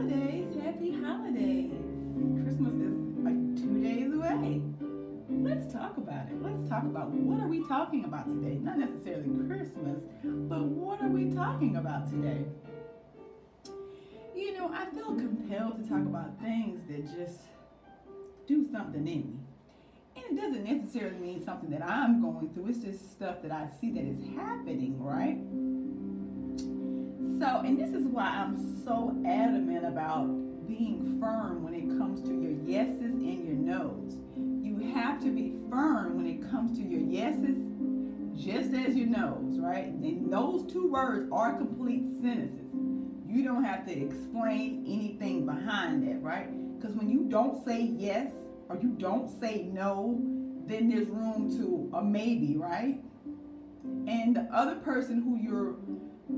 holidays. Happy holidays. Christmas is like two days away. Let's talk about it. Let's talk about what are we talking about today? Not necessarily Christmas, but what are we talking about today? You know, I feel compelled to talk about things that just do something in me. And it doesn't necessarily mean something that I'm going through. It's just stuff that I see that is happening, right? So, and this is why I'm so adamant about being firm when it comes to your yeses and your nos. You have to be firm when it comes to your yeses, just as your nos, right? And those two words are complete sentences. You don't have to explain anything behind that, right? Because when you don't say yes or you don't say no, then there's room to a maybe, right? And the other person who you're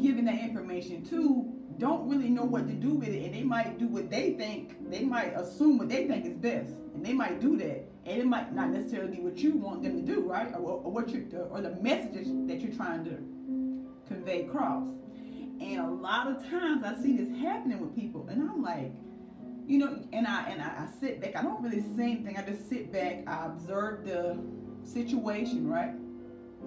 giving that information to don't really know what to do with it and they might do what they think they might assume what they think is best and they might do that and it might not necessarily be what you want them to do right or, or what you or the messages that you're trying to convey across. And a lot of times i see this happening with people and i'm like you know and i and i, I sit back i don't really say anything i just sit back i observe the situation right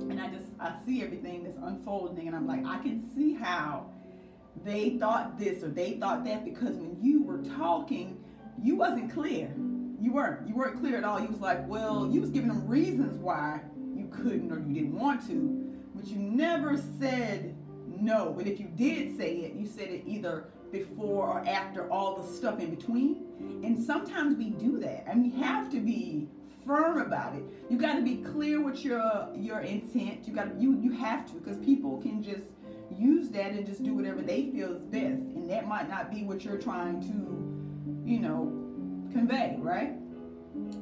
and I just I see everything that's unfolding and I'm like I can see how they thought this or they thought that because when you were talking you wasn't clear. You weren't you weren't clear at all. You was like well you was giving them reasons why you couldn't or you didn't want to but you never said no. But if you did say it you said it either before or after all the stuff in between. And sometimes we do that and we have to be firm about it. You got to be clear with your your intent. You got you you have to because people can just use that and just do whatever they feel is best, and that might not be what you're trying to, you know, convey, right?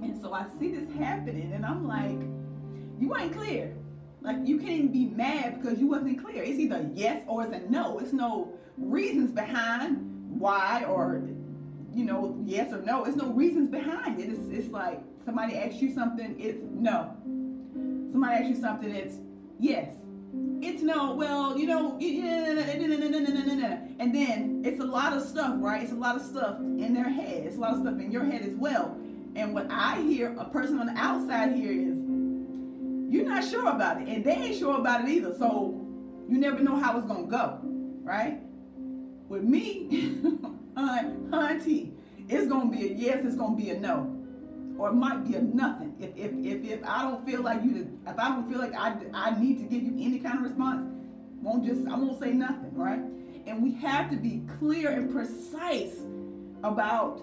And so I see this happening, and I'm like, you ain't clear. Like you can't even be mad because you wasn't clear. It's either yes or it's a no. It's no reasons behind why or you know yes or no. It's no reasons behind it. It's it's like Somebody asks you something, it's no. Somebody asks you something, it's yes. It's no, well, you know, and then it's a lot of stuff, right? It's a lot of stuff in their head. It's a lot of stuff in your head as well. And what I hear, a person on the outside here is, you're not sure about it, and they ain't sure about it either. So you never know how it's gonna go, right? With me, hunty, it's gonna be a yes, it's gonna be a no or it might be a nothing. If if if, if I don't feel like you, to, if I don't feel like I I need to give you any kind of response, won't just I won't say nothing, right? And we have to be clear and precise about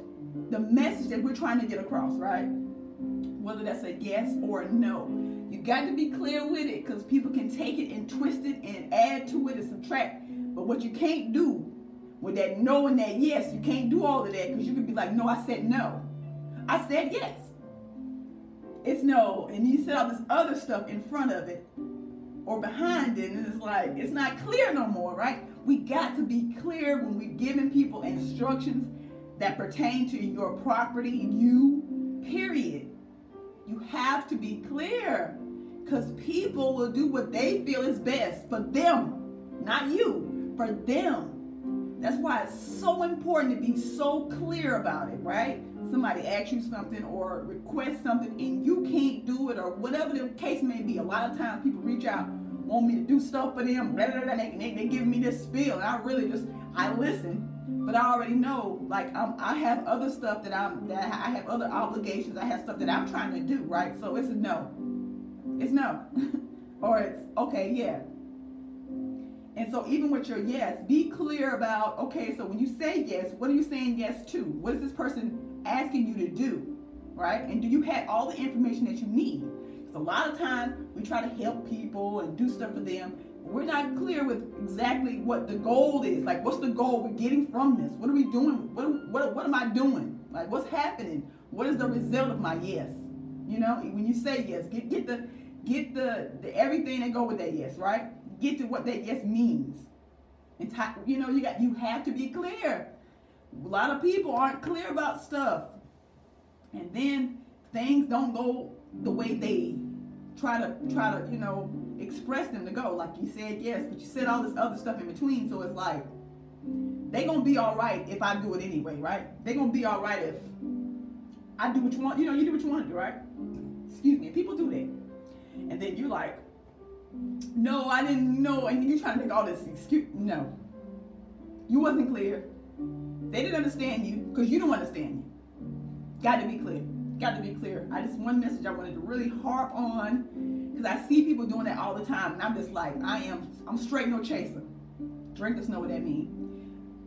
the message that we're trying to get across, right? Whether that's a yes or a no. You got to be clear with it because people can take it and twist it and add to it and subtract. But what you can't do with that knowing that yes, you can't do all of that because you could be like, no, I said no. I said yes. It's no, and you set all this other stuff in front of it or behind it, and it's like it's not clear no more, right? We got to be clear when we're giving people instructions that pertain to your property, you, period. You have to be clear because people will do what they feel is best for them, not you, for them. That's why it's so important to be so clear about it, right? somebody asks you something or request something and you can't do it or whatever the case may be. A lot of times people reach out, want me to do stuff for them, blah, blah, blah, they, they, they give me this spiel and I really just, I listen. But I already know, like I'm, I have other stuff that I'm, that I have other obligations. I have stuff that I'm trying to do, right? So it's a no. It's no. or it's okay, yeah. And so even with your yes, be clear about, okay, so when you say yes, what are you saying yes to? What is this person asking you to do, right? And do you have all the information that you need? Because a lot of times we try to help people and do stuff for them. We're not clear with exactly what the goal is. Like, what's the goal we're getting from this? What are we doing? What, what, what am I doing? Like, what's happening? What is the result of my yes? You know, when you say yes, get get the get the, the everything that go with that yes, right? Get to what that yes means. And you know, you got you have to be clear a lot of people aren't clear about stuff. And then things don't go the way they try to try to, you know, express them to go. Like you said yes, but you said all this other stuff in between. So it's like they gonna be all right if I do it anyway, right? They gonna be all right if I do what you want. You know, you do what you want to do, right? Excuse me. People do that, and then you're like, no, I didn't know, and you trying to make all this excuse. No, you wasn't clear. They didn't understand you because you don't understand you. Got to be clear. Got to be clear. I just one message I wanted to really harp on because I see people doing that all the time, and I'm just like, I am. I'm straight no chaser. Drinkers know what that means.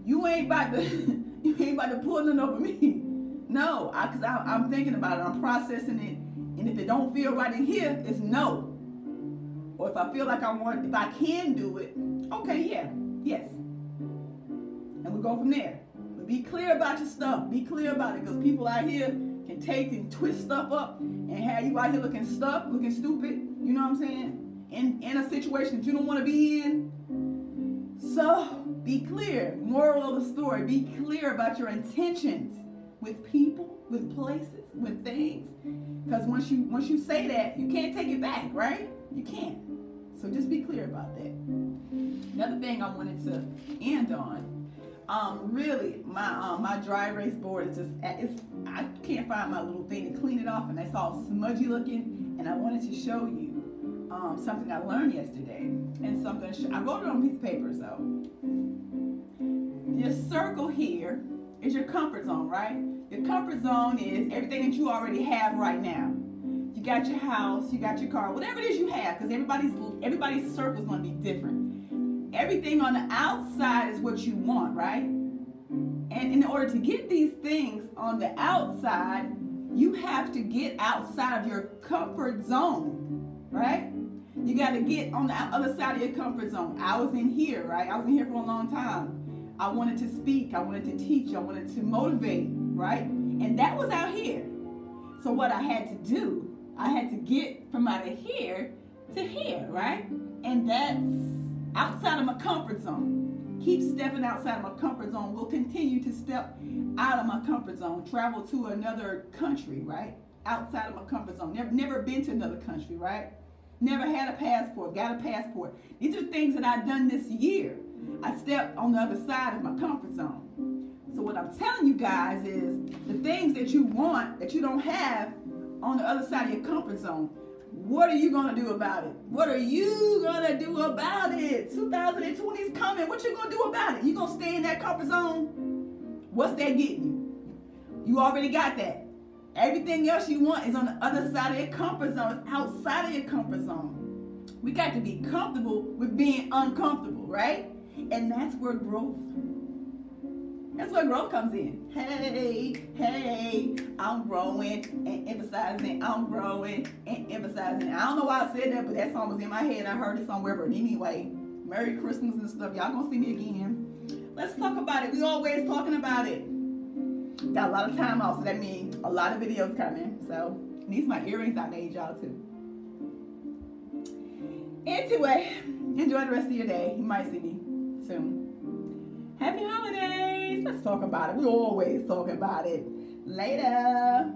You ain't about to. you ain't about to pull nothing over me. No, because I, I, I'm thinking about it. I'm processing it, and if it don't feel right in here, it's no. Or if I feel like I want, if I can do it, okay, yeah, yes, and we go from there. But be clear about your stuff. Be clear about it, because people out here can take and twist stuff up and have you out here looking stuck, looking stupid. You know what I'm saying? In in a situation that you don't want to be in. So be clear. Moral of the story: Be clear about your intentions with people, with places, with things. Because once you once you say that, you can't take it back, right? You can't. So just be clear about that. Another thing I wanted to end on, um, really, my um, my dry erase board is just it's I can't find my little thing to clean it off, and it's all smudgy looking. And I wanted to show you um, something I learned yesterday, and so I'm gonna show. I wrote it on a piece of paper, so your circle here is your comfort zone, right? Your comfort zone is everything that you already have right now. You got your house, you got your car, whatever it is you have, because everybody's everybody's circle is going to be different. Everything on the outside is what you want, right? And in order to get these things on the outside, you have to get outside of your comfort zone, right? You got to get on the other side of your comfort zone. I was in here, right? I was in here for a long time. I wanted to speak, I wanted to teach, I wanted to motivate, right? And that was out here. So what I had to do, I had to get from out of here to here, right? And that's outside of my comfort zone. Keep stepping outside of my comfort zone. We'll continue to step out of my comfort zone, travel to another country, right? Outside of my comfort zone. Never, never been to another country, right? Never had a passport, got a passport. These are things that I've done this year. I stepped on the other side of my comfort zone. So what I'm telling you guys is the things that you want that you don't have on the other side of your comfort zone. What are you going to do about it? What are you going to do about it? 2020 is coming. What you going to do about it? You to stay in that comfort zone? What's that getting you? You already got that. Everything else you want is on the other side of your comfort zone. It's outside of your comfort zone. We got to be comfortable with being uncomfortable, right? And that's where growth, that's where growth comes in. Hey, hey, I'm growing and emphasizing, I'm growing and emphasizing. I don't know why I said that, but that song was in my head. I heard it somewhere, but anyway, Merry Christmas and stuff. Y'all gonna see me again. Let's talk about it. We always talking about it. Got a lot of time off, so that means a lot of videos coming. So these my earrings I made y'all too. Anyway, enjoy the rest of your day. You might see me soon. Happy holidays. Let's talk about it. We always talk about it. Later.